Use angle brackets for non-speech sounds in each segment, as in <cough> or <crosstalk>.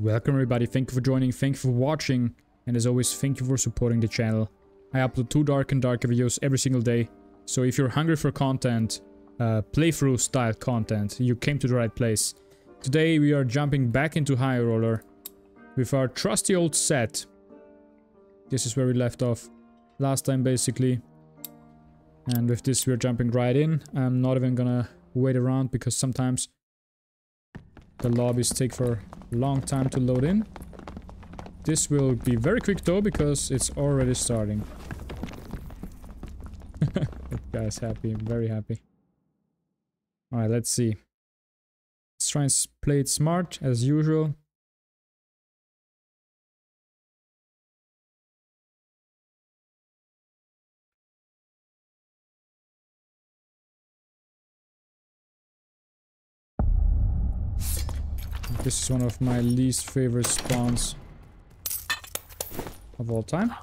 Welcome everybody, thank you for joining, thank you for watching, and as always, thank you for supporting the channel. I upload two Dark and Darker videos every single day, so if you're hungry for content, uh, playthrough style content, you came to the right place. Today we are jumping back into High Roller with our trusty old set. This is where we left off last time basically. And with this we're jumping right in. I'm not even gonna wait around because sometimes the lobbies take for a long time to load in. This will be very quick though because it's already starting. <laughs> guy's happy, very happy. Alright, let's see. Let's try and play it smart as usual. This is one of my least favorite spawns of all time.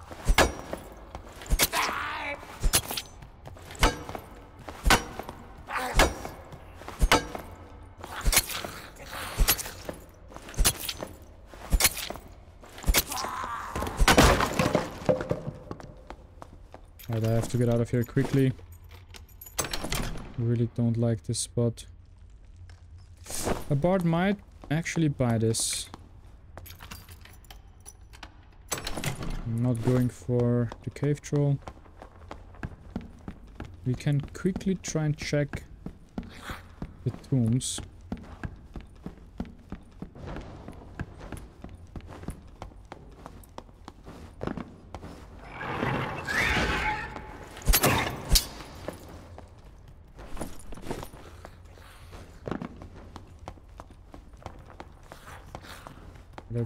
Alright, I have to get out of here quickly. Really don't like this spot. A bard might actually buy this. I'm not going for the cave troll. We can quickly try and check the tombs.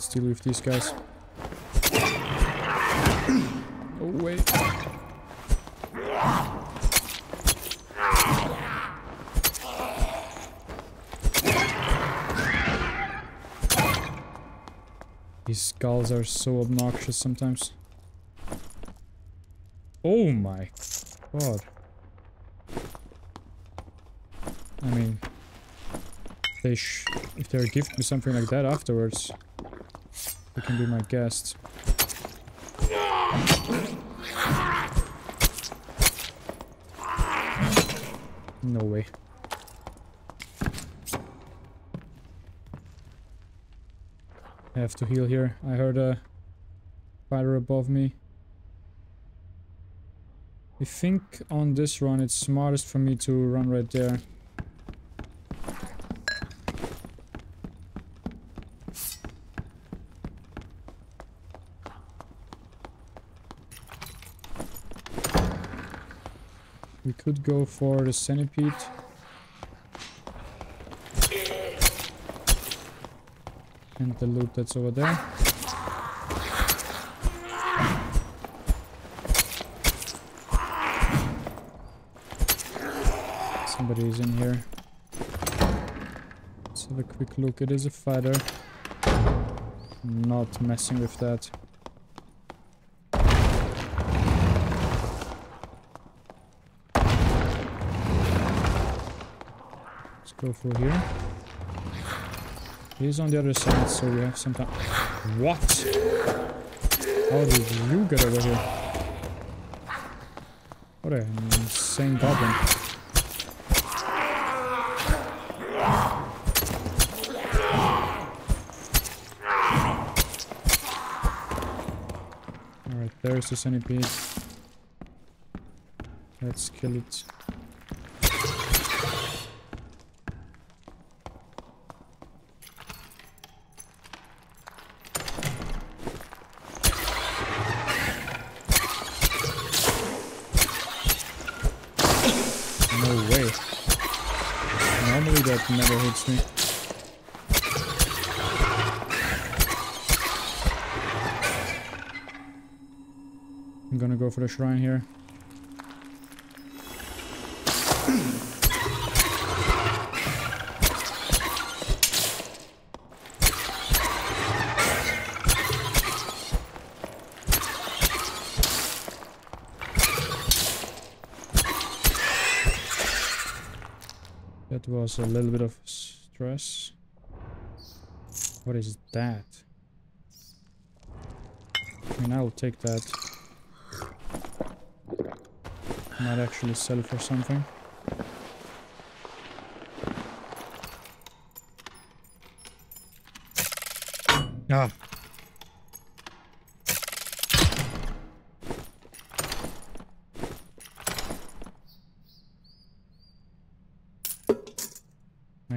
Let's deal with these guys. Oh, wait. These skulls are so obnoxious sometimes. Oh my god. I mean, they if they gift me something like that afterwards, they can be my guest. No way. I have to heal here. I heard a fighter above me. I think on this run it's smartest for me to run right there. Go for the centipede. And the loot that's over there. Somebody is in here. Let's have a quick look. It is a fighter. Not messing with that. Go through here. He's on the other side, so we have some time. What? How did you get over here? What an insane goblin. Alright, there's the centipede. Let's kill it. that me. I'm gonna go for the shrine here. That was a little bit of stress. What is that? I mean, I'll take that. Might actually sell for something. Ah.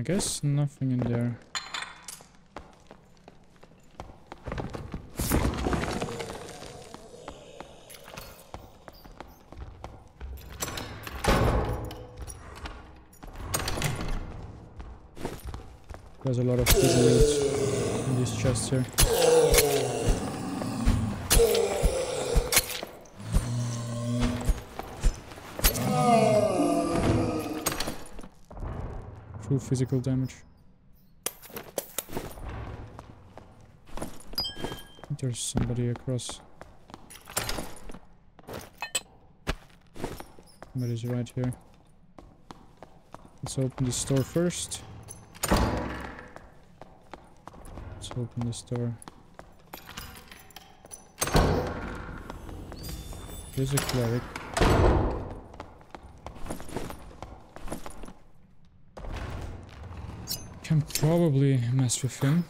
Guess nothing in there. There's a lot of good in this chest here. True physical damage. There's somebody across. Somebody's right here. Let's open this door first. Let's open this door. There's a cleric. Can probably mess with him.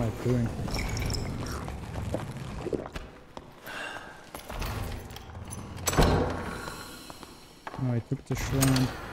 Am I doing? Oh, I took the shrine.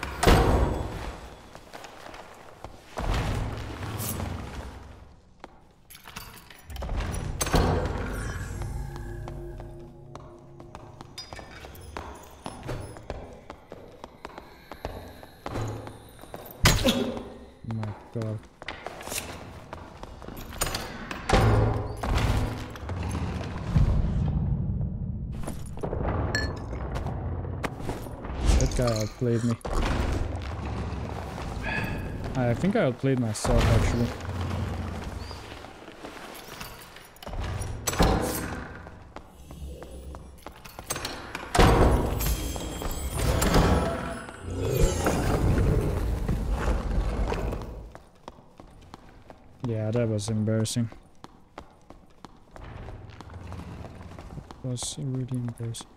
Outplayed me. I think I outplayed myself actually. Yeah, that was embarrassing. It was really embarrassing.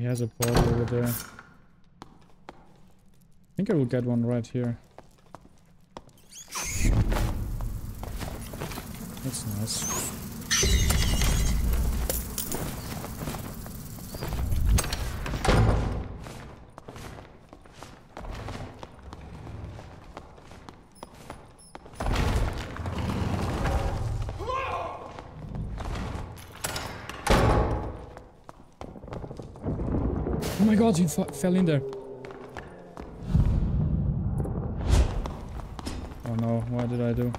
He has a portal over there. I think I will get one right here. That's nice. Oh my god, you fell in there. Oh no, what did I do?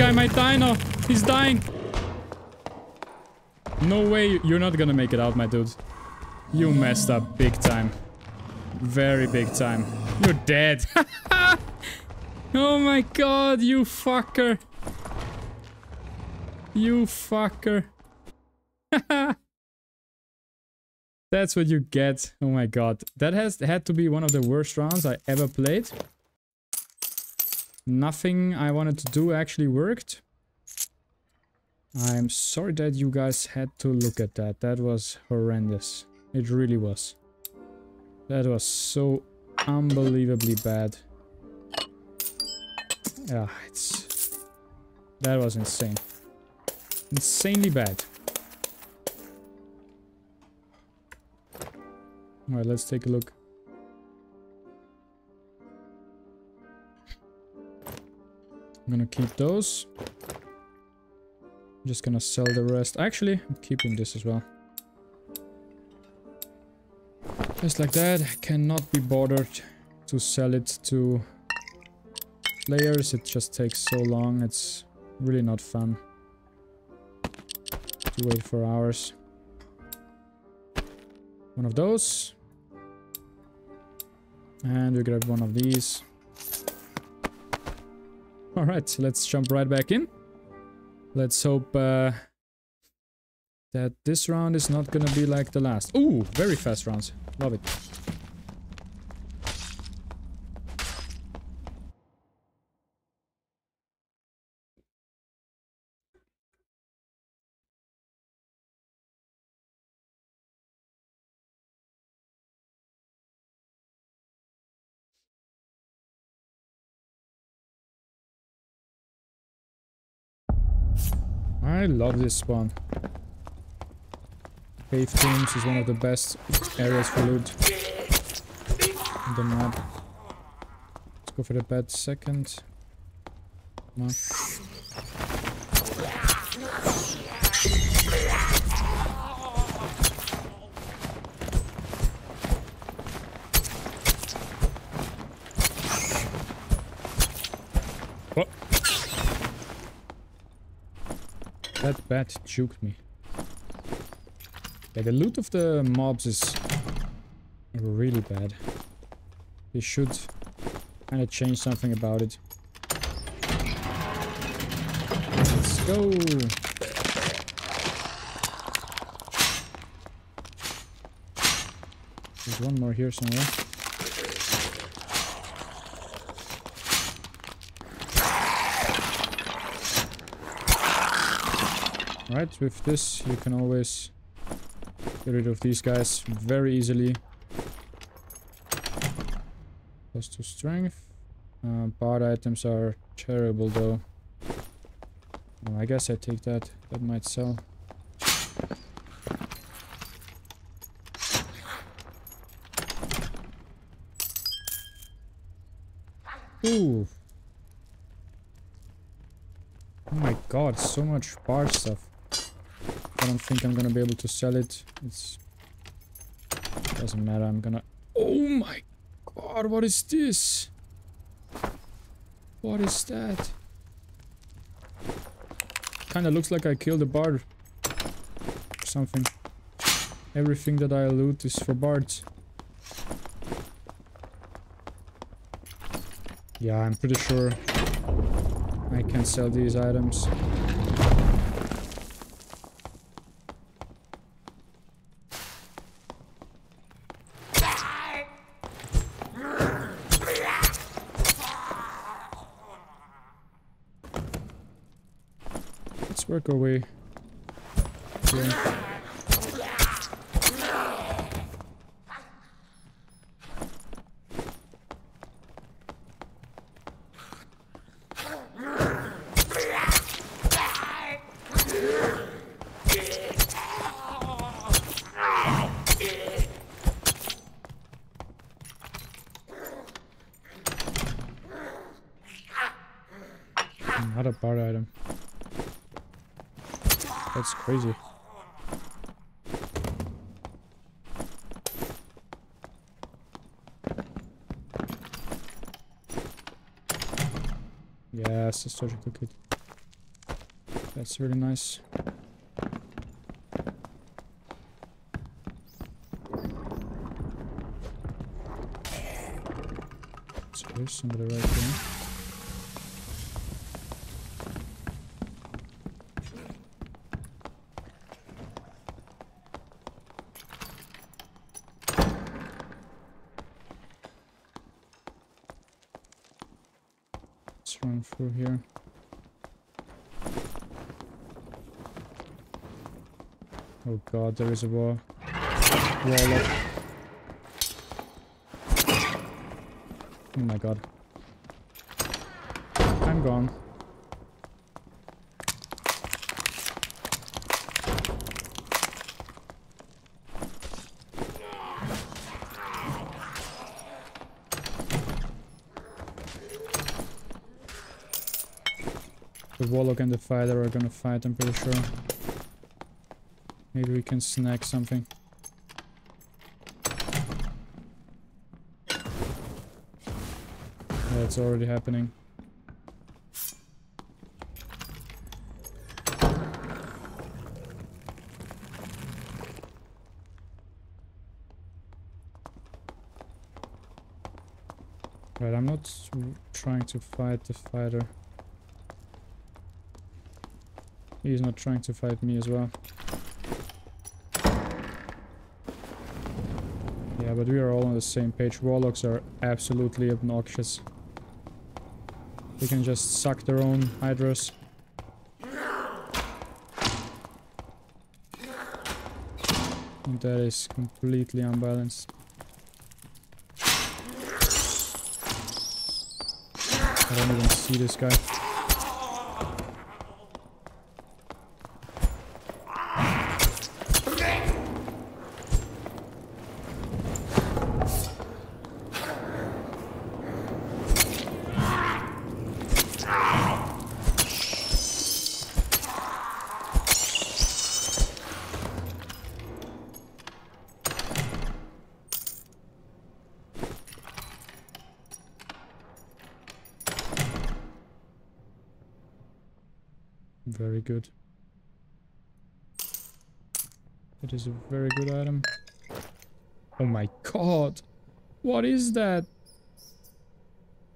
Guy might die now. He's dying. No way you're not gonna make it out, my dude. You messed up big time. Very big time. You're dead. <laughs> oh my god, you fucker. You fucker. <laughs> That's what you get. Oh my god. That has had to be one of the worst rounds I ever played. Nothing I wanted to do actually worked. I'm sorry that you guys had to look at that. That was horrendous. It really was. That was so unbelievably bad. Yeah, it's... That was insane. Insanely bad. Alright, let's take a look. I'm gonna keep those. I'm just gonna sell the rest. Actually, I'm keeping this as well. Just like that. Cannot be bothered to sell it to players. It just takes so long. It's really not fun to wait for hours. One of those. And we grab one of these. Alright, let's jump right back in. Let's hope uh, that this round is not gonna be like the last. Ooh, very fast rounds. Love it. I love this spawn. Cave Tombs is one of the best areas for loot on the map. Let's go for the bed second. Come on. That bat juked me. Yeah, the loot of the mobs is really bad. They should kind of change something about it. Let's go! There's one more here somewhere. Right, with this you can always get rid of these guys very easily. Plus two strength. Uh, items are terrible though. Well, I guess I take that. That might sell. Ooh. Oh my god, so much bard stuff. I don't think I'm gonna be able to sell it. It's doesn't matter. I'm gonna. Oh my god! What is this? What is that? Kind of looks like I killed a bard. Or something. Everything that I loot is for bards. Yeah, I'm pretty sure I can sell these items. Work our way. Here. Not a bard item. That's crazy. Yes, a surgical kit. That's really nice. There's somebody right there. through here. Oh god, there is a wall. Wall. Oh my god. I'm gone. The Warlock and the Fighter are gonna fight, I'm pretty sure. Maybe we can snag something. Yeah, already happening. Right, I'm not trying to fight the fighter. He's not trying to fight me as well. But we are all on the same page. Warlocks are absolutely obnoxious. They can just suck their own hydras. And that is completely unbalanced. I don't even see this guy. Very good. It is a very good item. Oh my god! What is that?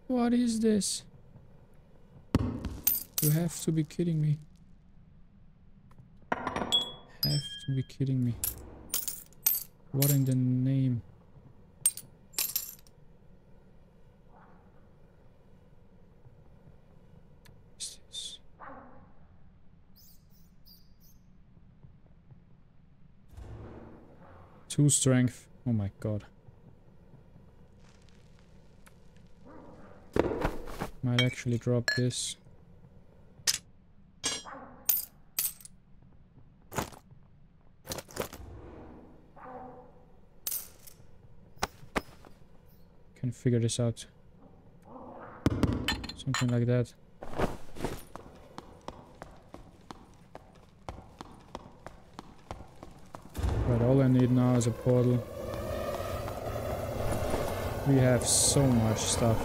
What is this? You have to be kidding me. Have to be kidding me. What in the name? Two strength. Oh my god. Might actually drop this. Can figure this out. Something like that. But all I need now is a portal. We have so much stuff.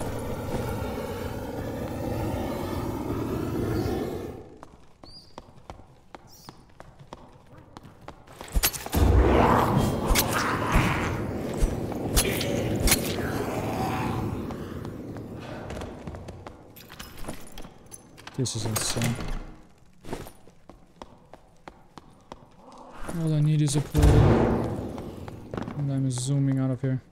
This is insane. A portal. And I'm zooming out of here.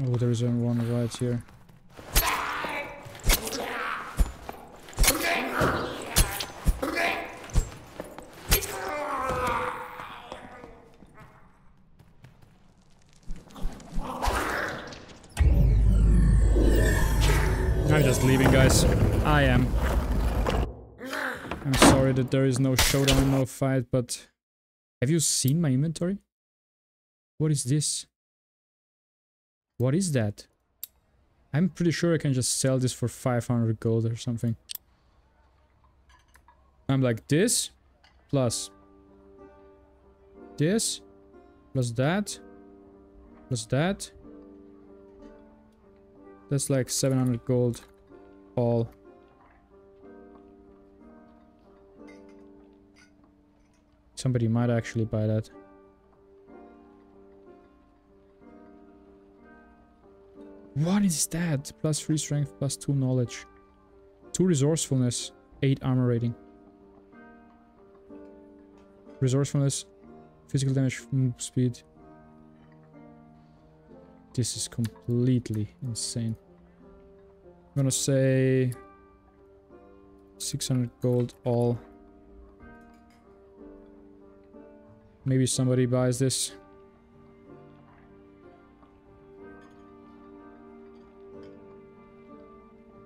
Oh, there's one right here. I'm just leaving, guys. I am. I'm sorry that there is no showdown, no fight, but... Have you seen my inventory? What is this? What is that? I'm pretty sure I can just sell this for 500 gold or something. I'm like this, plus this, plus that, plus that. That's like 700 gold all. Somebody might actually buy that. What is that? Plus 3 strength, plus 2 knowledge. 2 resourcefulness, 8 armor rating. Resourcefulness, physical damage, move speed. This is completely insane. I'm gonna say 600 gold all. Maybe somebody buys this.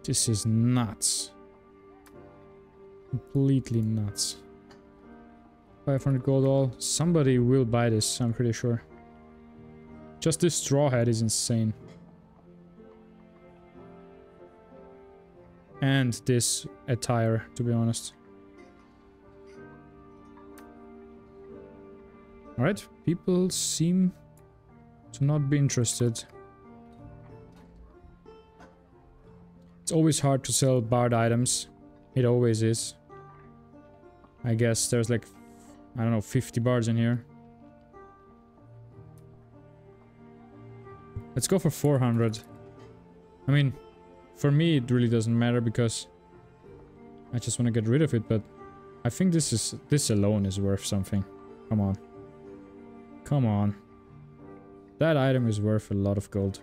This is nuts. Completely nuts. 500 gold all. Somebody will buy this, I'm pretty sure. Just this straw hat is insane. And this attire, to be honest. Alright, people seem to not be interested. It's always hard to sell bard items. It always is. I guess there's like, I don't know, 50 bars in here. Let's go for 400. I mean, for me it really doesn't matter because I just want to get rid of it, but I think this is this alone is worth something. Come on. Come on. That item is worth a lot of gold.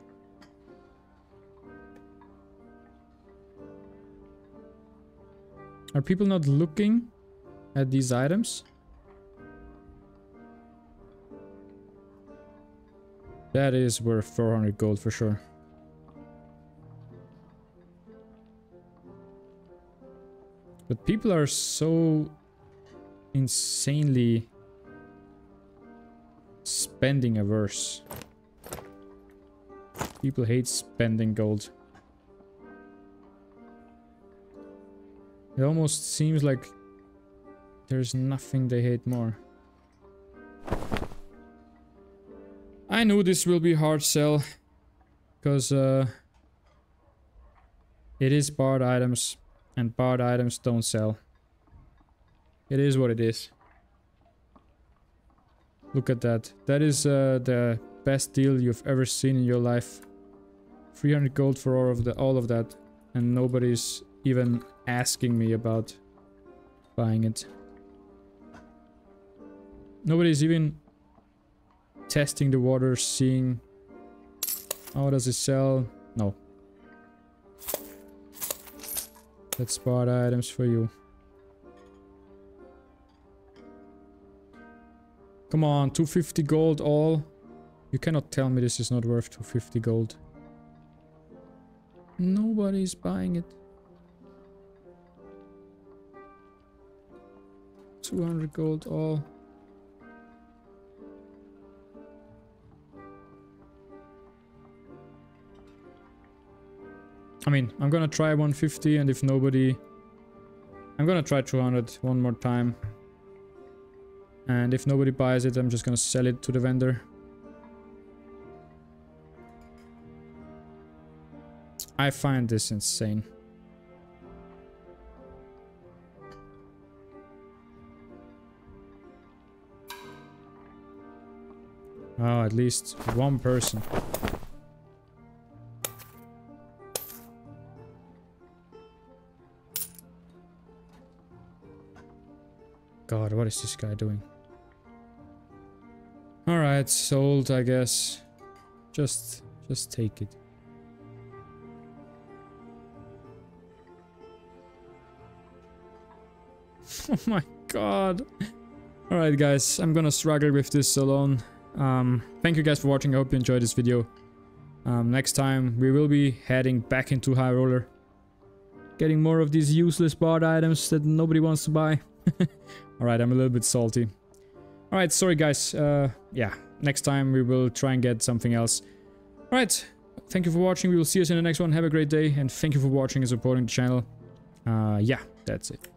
Are people not looking at these items? That is worth 400 gold for sure. But people are so insanely spending averse. People hate spending gold. It almost seems like there's nothing they hate more. I knew this will be hard sell. Because uh, it is bard items. And bard items don't sell. It is what it is. Look at that. That is uh, the best deal you've ever seen in your life. 300 gold for all of, the, all of that. And nobody's even asking me about buying it. Nobody's even testing the water, seeing how does it sell. No. Let's spot items for you. Come on, 250 gold all. You cannot tell me this is not worth 250 gold. Nobody's buying it. 200 gold all. I mean, I'm gonna try 150 and if nobody... I'm gonna try 200 one more time. And if nobody buys it, I'm just gonna sell it to the vendor. I find this insane. Oh, at least one person. God, what is this guy doing? Alright, sold, I guess. Just, just take it. <laughs> oh my god. Alright guys, I'm gonna struggle with this alone. Um, thank you guys for watching, I hope you enjoyed this video. Um, next time we will be heading back into High Roller. Getting more of these useless bard items that nobody wants to buy. <laughs> Alright, I'm a little bit salty. Alright, sorry guys. Uh, yeah, next time we will try and get something else. Alright, thank you for watching. We will see you in the next one. Have a great day. And thank you for watching and supporting the channel. Uh, yeah, that's it.